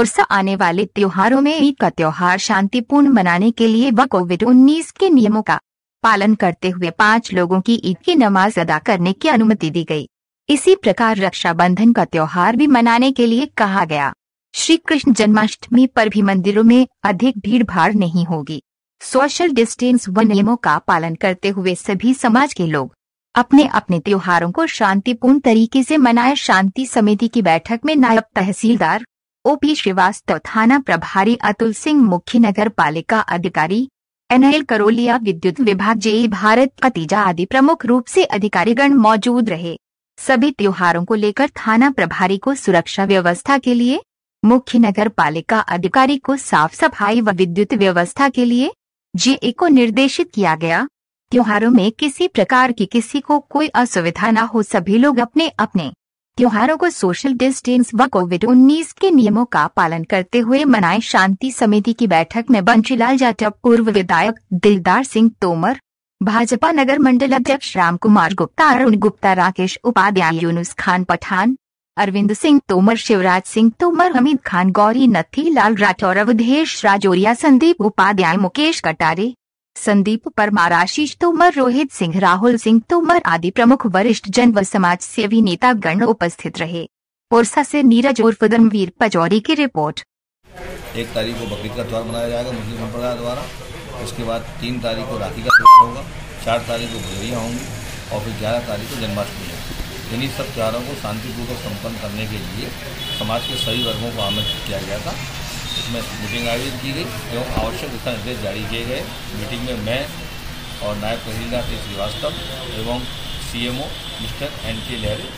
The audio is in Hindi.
पुरसा आने वाले त्योहारों में ईद का त्योहार शांतिपूर्ण मनाने के लिए व कोविड उन्नीस के नियमों का पालन करते हुए पाँच लोगों की ईद की नमाज़ अदा करने की अनुमति दी गई। इसी प्रकार रक्षाबंधन का त्योहार भी मनाने के लिए कहा गया। श्री कृष्ण जन्माष्टमी पर भी मंदिरों में अधिक भीड़ भाड़ नहीं होगी। सोशल डिस्टेंस व नियमों का पालन करते हुए सभी समाज के लोग अपने अपने त्योहारों को शांतिपूर्ण तरीके से मनाए। शांति समिति की बैठक में नायब तहसीलदार ओपी श्रीवास्तव, थाना प्रभारी अतुल सिंह, मुख्य नगर पालिका अधिकारी, एनएल करोलिया विद्युत विभाग जे भारत कतीजा आदि प्रमुख रूप से अधिकारीगण मौजूद रहे। सभी त्योहारों को लेकर थाना प्रभारी को सुरक्षा व्यवस्था के लिए, मुख्य नगर पालिका अधिकारी को साफ़ सफ़ाई व विद्युत व्यवस्था के लिए जे को निर्देशित किया गया। त्योहारों में किसी प्रकार की किसी को कोई असुविधा न हो, सभी लोग अपने अपने त्योहारों को सोशल डिस्टेंस व कोविड उन्नीस के नियमों का पालन करते हुए मनाए शांति समिति की बैठक में बंशीलाल जाटव, पूर्व विधायक दिलदार सिंह तोमर, भाजपा नगर मंडल अध्यक्ष राम कुमार गुप्ता, अरुण गुप्ता, राकेश उपाध्याय, यूनुस खान पठान, अरविंद सिंह तोमर, शिवराज सिंह तोमर, हमीद खान, गौरी नथी लाल राठौर, अवधेश राजौरिया, संदीप उपाध्याय, मुकेश कटारे संदीप परमार आशीष तोमर, रोहित सिंह, राहुल सिंह तोमर आदि प्रमुख वरिष्ठ जन व समाज सेवी नेता गण उपस्थित रहे। पुरसा से नीरज उर्फ़ धर्मवीर पचौरी की रिपोर्ट। एक तारीख को बकरीद का त्यौहार मनाया जाएगा, मुस्लिम संप्रदाय द्वारा। उसके बाद तीन तारीख को राखी का त्यौहार होगा, चार तारीख को भुजरियाँ होंगी, और फिर ग्यारह तारीख को जन्माष्टमी है। इन्हीं सब त्योहारों को शांतिपूर्वक संपन्न करने के लिए समाज के सभी वर्गों को आमंत्रित किया गया था। इसमें मीटिंग आयोजित की गई, एवं आवश्यक दिशा निर्देश जारी किए गए। मीटिंग में मैं और नायब तहसीलदार श्री श्रीवास्तव एवं सीएमओ मिस्टर एन के लहरे